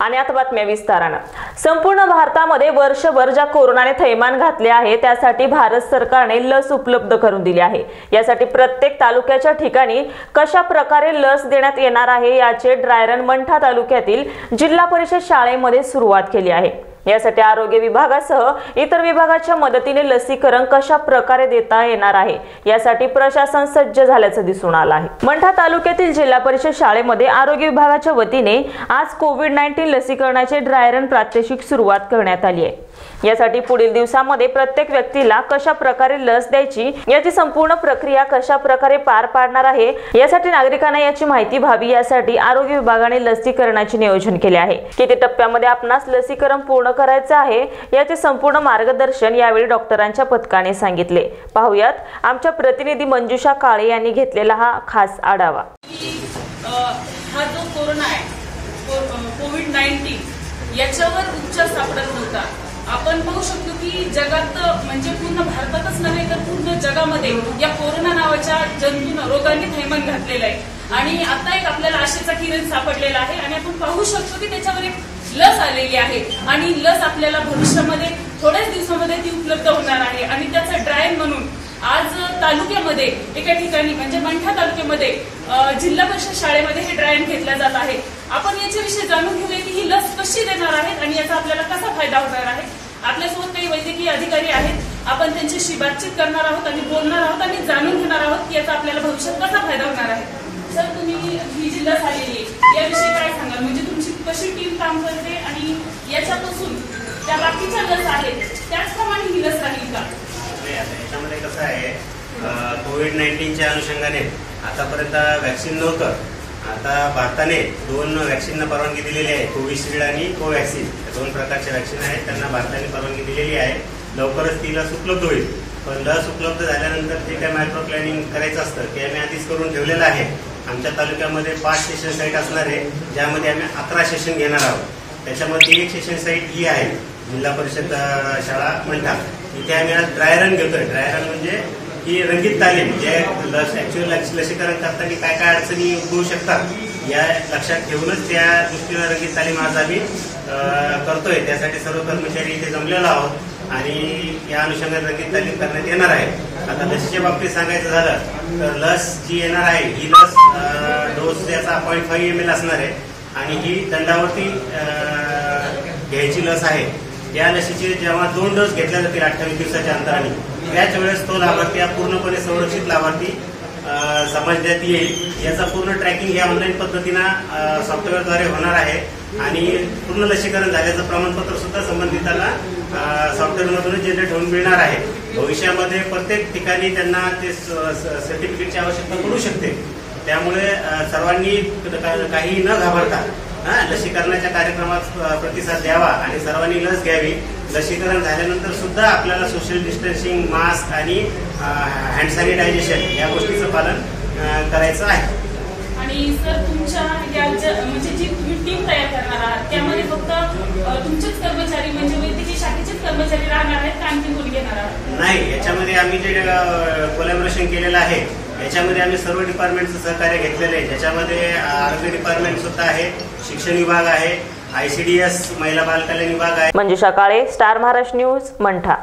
आणि आता बातम्या विस्तारानं. संपूर्ण भारतामध्ये वर्षभर ज्या कोरोनाने थैमान घातले आहे त्यासाठी भारत सरकारने लस उपलब्ध करून दिली आहे. यासाठी प्रत्येक तालुक्याच्या ठिकाणी कशा प्रकारे लस देण्यात येणार आहे याचे ड्रायरन मंठा तालुक्यातील जिल्हा परिषद शाळेमध्ये सुरुवात केली आहे. यासाठी आरोग्य विभागासह इतर विभागाच्या मदतीने लसीकरण कशा प्रकारे देता येणार आहे यासाठी प्रशासन सज्ज झाल्याचं दिसून आलं आहे. मंठा तालुक्यातील जिल्हा परिषद शाळेमध्ये आरोग्य विभागाच्या वतीने आज कोविड नाईन्टीन लसीकरणाचे ड्रायरन प्रात्यक्षिक सुरुवात करण्यात आली आहे. यासाठी पुढील दिवसामध्ये प्रत्येक व्यक्तीला कशा प्रकारे लस द्यायची याची संपूर्ण प्रक्रिया कशा प्रकारे पार पाडणार आहे यासाठी नागरिकांना याची माहिती व्हावी. यासाठी आरोग्य विभागाने लसीकरणाचे नियोजन केले आहे. किती टप्प्यामध्ये आपणास लसीकरण पूर्ण करायचं आहे याचे संपूर्ण मार्गदर्शन यावेळी डॉक्टरांच्या पथकाने सांगितले. पाहुयात आमच्या प्रतिनिधी मंजुषा काळे यांनी घेतलेला हा खास आढावा. हा जो कोरोना आहे कोविड नाईन्टीन याच्यावर उपचार सापडत नव्हता. आपण पाहू शकतो की जगात म्हणजे पूर्ण भारतातच नव्हे तर पूर्ण जगामध्ये या कोरोना नावाच्या जंतून रोगाने थैमान घातलेलं आहे. आणि आता एक आपल्याला आशेचा किरण सापडलेला आहे आणि आपण पाहू शकतो की त्याच्यावर एक लस आलेली आहे. आणि लस आपल्याला भविष्यामध्ये थोड्याच दिवसामध्ये ती उपलब्ध होणार आहे. आणि त्याचा ड्रायन म्हणून आज तालुक्यामध्ये एका ठिकाणी म्हणजे मंठा तालुक्यामध्ये जिल्हा परिषद शाळेमध्ये हे ड्रायन घेतल्या जात आहे. आपण याच्याविषयी जाणून घेऊया की ही लस कशी देणार आहेत आणि याचा आपल्याला कसा फायदा होणार आहे. आपल्यासोबत काही वैद्यकीय अधिकारी आहेत. आपण त्यांच्याशी बातचीत करणार आहोत आणि बोलणार आहोत आणि जाणून घेणार आहोत की याचा आपल्याला भविष्यात कसा फायदा होणार आहे. सर तुम्ही ही जी लस आलेली आहे याविषयी काय सांगाल? म्हणजे तुमची कशी टीम काम करते आणि याच्यापासून त्या बाकीच्या लस आहेत त्याचप्रमाणे ही लस राहील का? आता याच्यामध्ये कसं आहे कोविड नाईन्टीनच्या अनुषंगाने आतापर्यंत व्हॅक्सिन नव्हतं. आता भारताने दोन वॅक्सिनना परवानगी दिलेली आहे कोविशिल्ड आणि कोवॅक्सिन या दोन प्रकारच्या वॅक्सिन आहेत त्यांना भारताने परवानगी दिलेली आहे. लवकरच ती लस उपलब्ध होईल. पण लस उपलब्ध झाल्यानंतर जे काय मायक्रो प्लॅनिंग करायचं असतं ते आम्ही आधीच करून ठेवलेलं आहे. आमच्या तालुक्यामध्ये पाच सेशन साईट असणार आहे ज्यामध्ये आम्ही अकरा सेशन घेणार आहोत. त्याच्यामध्ये एक सेशन साईट ही आहे जिल्हा परिषद शाळा मंठा इथे आम्ही आज ड्राय रन घेतोय. ड्राय रन म्हणजे ही रंगीत तालीम जे लस ऍक्च्युअल लसीकरण करताना काय काय अडचणी उद्भवू शकतात या लक्षात घेऊनच त्या दृष्टीनं रंगीत तालीम आज आम्ही करतोय. त्यासाठी सर्व कर्मचारी इथे जमलेलो आहोत आणि या अनुषंगाने रंगीत तालीम करण्यात येणार आहे. आता लसीच्या बाबतीत सांगायचं झालं तर लस जी येणार आहे ही लस डोस याचा पॉईंट फाईव्ह एम एल असणार आहे आणि ही दंडावरती घ्यायची लस आहे. या लसीचे जेव्हा दोन डोस घेतल्या जातील अठ्ठावीस दिवसाच्या अंतराने त्याच वेळेस तो लाभार्थी हा पूर्णपणे संरक्षित लाभार्थी समजण्यात येईल. याचा पूर्ण ट्रॅकिंग या ऑनलाईन पद्धतीनं सॉफ्टवेअरद्वारे होणार आहे. आणि पूर्ण लसीकरण झाल्याचं प्रमाणपत्र सुद्धा संबंधितांना सॉफ्टवेअरमधूनच जनरेट होऊन मिळणार आहे. भविष्यामध्ये प्रत्येक ठिकाणी त्यांना ते सर्टिफिकेटची आवश्यकता पडू शकते. त्यामुळे सर्वांनी काही न घाबरता हा, लसीकरणाच्या कार्यक्रमात प्रतिसाद द्यावा आणि सर्वांनी लस घ्यावी. लसीकरण झाल्यानंतर सुद्धा आपल्याला सोशल डिस्टन्सिंग मास्क आणि हँड सॅनिटायझेशन या गोष्टीचं पालन करायचं आहे. आणि सर तुमच्या या म्हणजे जी तुम्ही टीम तयार करणार आहात त्यामध्ये फक्त तुमचेच कर्मचारी म्हणजे वैद्यकीय शाखेचेच कर्मचारी राहणार आहेत का? आणखी कोणी घेणार आहात? नाही याच्यामध्ये आम्ही जे कोलॅबोरेशन केलेलं आहे याच्यामध्ये आम्ही सर्व डिपार्टमेंटचं सहकार्य घेतलेलं आहे. ज्याच्यामध्ये आरोग्य डिपार्टमेंट सुद्धा आहे शिक्षण विभाग आहे आयसीडीएस महिला बालकल्याण विभाग आहे. Manjusha Kale star Maharashtra news Mantha.